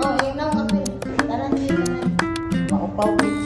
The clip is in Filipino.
Oh, yung lang ako. Eh. Taran, taran. Maupaw, please.